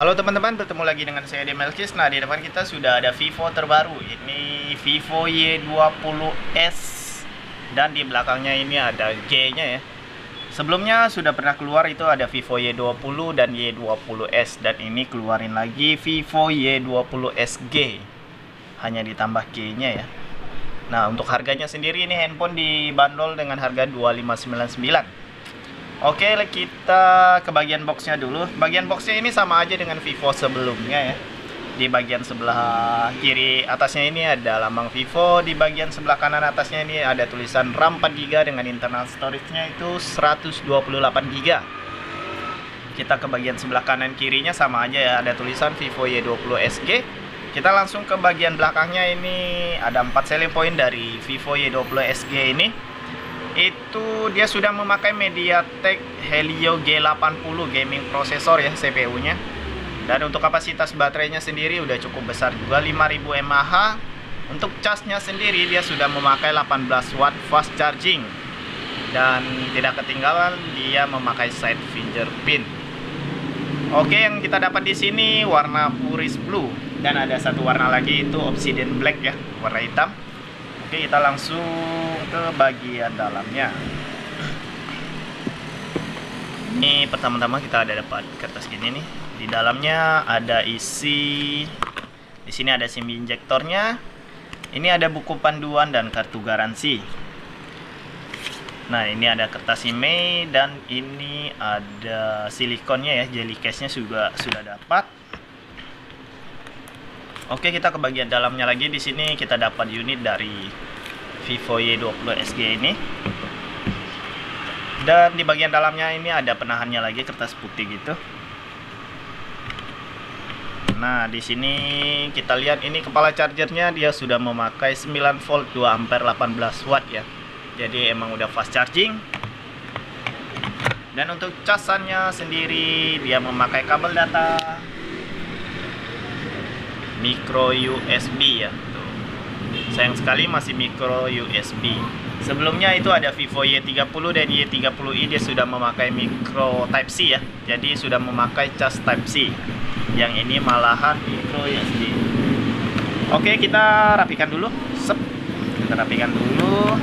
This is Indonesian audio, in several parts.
Halo teman-teman, bertemu lagi dengan saya Demelkis. Nah, di depan kita sudah ada Vivo terbaru. Ini Vivo Y20s dan di belakangnya ini ada G-nya ya. Sebelumnya sudah pernah keluar itu ada Vivo Y20 dan Y20s dan ini keluarin lagi Vivo Y20s G. Hanya ditambah G-nya ya. Nah, untuk harganya sendiri ini handphone dibanderol dengan harga 2599. Oke, kita ke bagian boxnya dulu. Bagian boxnya ini sama aja dengan Vivo sebelumnya ya. Di bagian sebelah kiri atasnya ini ada lambang Vivo. Di bagian sebelah kanan atasnya ini ada tulisan RAM 4GB dengan internal storage-nya itu 128GB. Kita ke bagian sebelah kanan kirinya sama aja ya. Ada tulisan Vivo Y20SG. Kita langsung ke bagian belakangnya ini ada 4 selling point dari Vivo Y20SG ini itu dia sudah memakai MediaTek Helio G80 gaming processor ya CPU-nya. Dan untuk kapasitas baterainya sendiri udah cukup besar juga 5000 mAh. Untuk casnya sendiri dia sudah memakai 18 watt fast charging. Dan tidak ketinggalan dia memakai side fingerprint. Oke, yang kita dapat di sini warna puris blue dan ada satu warna lagi itu obsidian black ya, warna hitam. Oke, kita langsung ke bagian dalamnya. Ini pertama-tama kita ada dapat kertas gini nih. Di dalamnya ada isi di sini ada SIM injektornya. Ini ada buku panduan dan kartu garansi. Nah, ini ada kertas IMEI dan ini ada silikonnya ya, jelly case-nya juga sudah dapat. Oke, kita ke bagian dalamnya lagi. Di sini kita dapat unit dari Vivo Y20 SG ini. Dan di bagian dalamnya ini ada penahannya lagi kertas putih gitu. Nah, di sini kita lihat ini kepala chargernya dia sudah memakai 9 volt 2 ampere 18 watt ya. Jadi emang udah fast charging. Dan untuk casannya sendiri dia memakai kabel data micro USB ya sayang sekali masih micro USB sebelumnya itu ada Vivo Y30 dan Y30i dia sudah memakai micro Type C ya. Jadi sudah memakai cas Type C. Yang ini malahan micro USB oke kita rapikan dulu. Sep. kita rapikan dulu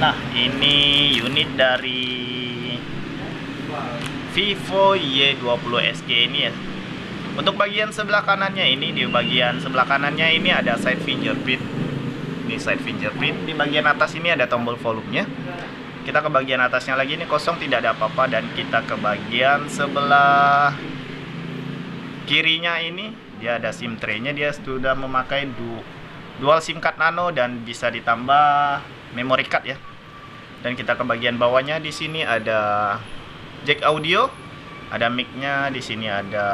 Nah, ini unit dari Vivo Y20 SG ini ya. Untuk bagian sebelah kanannya ini di bagian sebelah kanannya ini ada side fingerprint. Ini side fingerprint. Di bagian atas ini ada tombol volumenya. Kita ke bagian atasnya lagi ini kosong tidak ada apa-apa dan kita ke bagian sebelah kirinya ini dia ada SIM tray-nya dia sudah memakai du dual SIM card nano dan bisa ditambah memory card ya dan kita ke bagian bawahnya di sini ada jack audio. Ada mic-nya di sini ada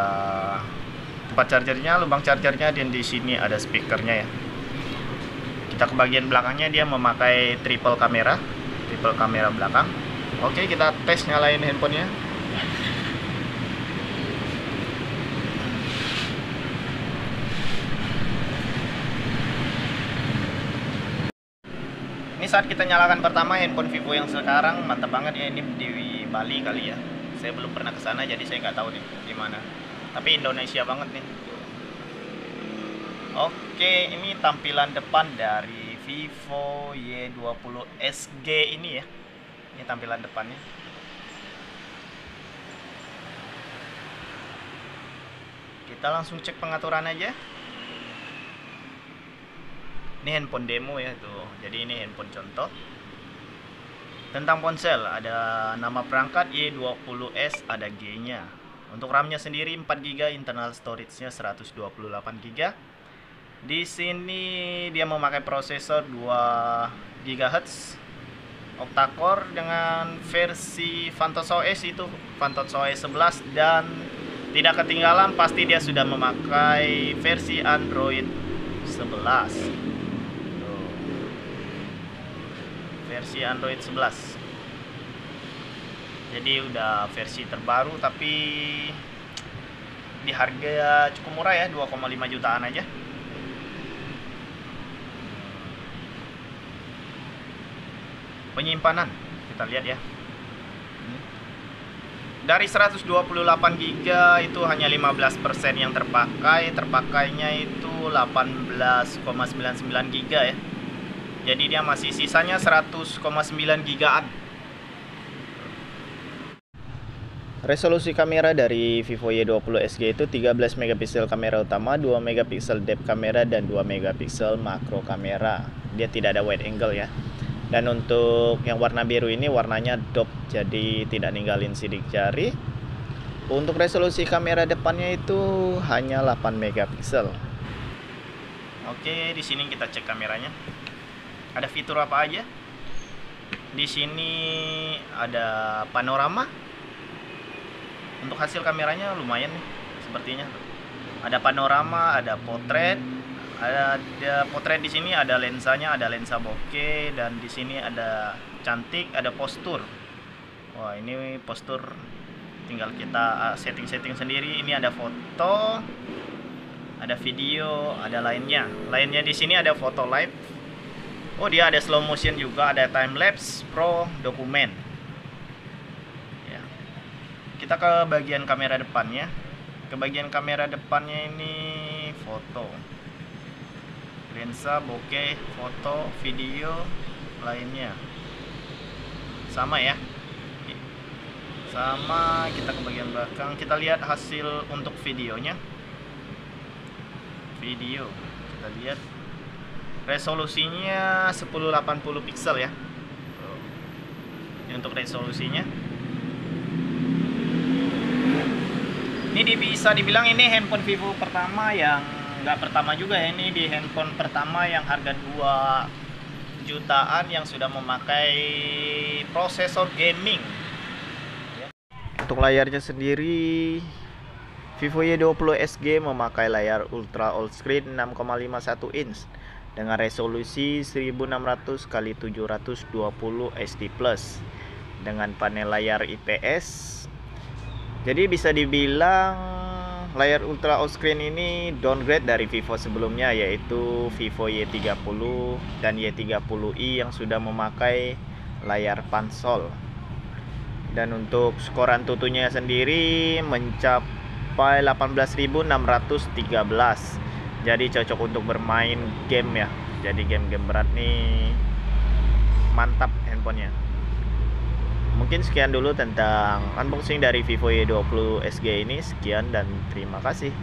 tempat chargernya lubang chargernya dan di sini ada speakernya ya. Kita ke bagian belakangnya dia memakai triple kamera triple kamera belakang. Oke kita tes nyalain handphonenya ini saat kita nyalakan pertama handphone Vivo yang sekarang mantap banget ya ini di Bali kali ya. Saya belum pernah ke sana jadi saya nggak tahu nih gimana. Tapi Indonesia banget nih. Oke ini tampilan depan dari Vivo Y20 SG ini ya. Ini tampilan depannya. Kita langsung cek pengaturan aja ini handphone demo ya tuh jadi ini handphone contoh. Tentang ponsel ada nama perangkat Y20s ada G nya untuk RAM nya sendiri 4GB internal storage nya 128GB di sini dia memakai prosesor 2 GHz octa-core dengan versi Phantos OS itu Phantos OS 11 dan tidak ketinggalan pasti dia sudah memakai versi Android 11 versi Android 11 jadi udah versi terbaru tapi di harga cukup murah ya 2,5 jutaan aja. Penyimpanan kita lihat ya. Dari 128 GB itu hanya 15% yang terpakai terpakainya itu 18,99 GB ya jadi dia masih sisanya 100,9 gigaan Resolusi kamera dari Vivo Y20 SG itu 13 megapiksel kamera utama, 2 megapiksel depth kamera dan 2 megapiksel makro kamera. Dia tidak ada wide angle ya. Dan untuk yang warna biru ini warnanya dop jadi tidak ninggalin sidik jari. Untuk resolusi kamera depannya itu hanya 8 megapiksel. Oke, di sini kita cek kameranya. Ada fitur apa aja? Di sini ada panorama, untuk hasil kameranya lumayan nih sepertinya. Ada panorama ada potret. Ada, ada potret di sini ada lensanya ada lensa bokeh dan di sini ada cantik ada postur. Wah ini postur tinggal kita ah, setting-setting sendiri. Ini ada foto ada video ada lainnya. Lainnya di sini ada foto live oh dia ada slow motion juga ada time lapse pro dokumen. Kita ke bagian kamera depannya. Ke bagian kamera depannya ini foto. Lensa bokeh foto video lainnya. Sama ya? Sama kita ke bagian belakang. Kita lihat hasil untuk videonya. Video. Kita lihat resolusinya 1080 pixel ya. Ini untuk resolusinya. Ini bisa dibilang ini handphone Vivo pertama yang nggak pertama juga ya ini di handphone pertama yang harga 2 jutaan yang sudah memakai prosesor gaming. Untuk layarnya sendiri Vivo Y20 SG memakai layar Ultra All Screen 6,51 inch dengan resolusi 1600 x 720 SD dengan panel layar IPS jadi bisa dibilang layar ultra screen ini downgrade dari Vivo sebelumnya yaitu Vivo Y30 dan Y30i yang sudah memakai layar pansol. Dan untuk skoran tutunya sendiri mencapai 18.613. Jadi cocok untuk bermain game ya. Jadi game-game berat nih. Mantap handphonenya. Mungkin sekian dulu tentang unboxing dari Vivo Y20 SG ini. Sekian dan terima kasih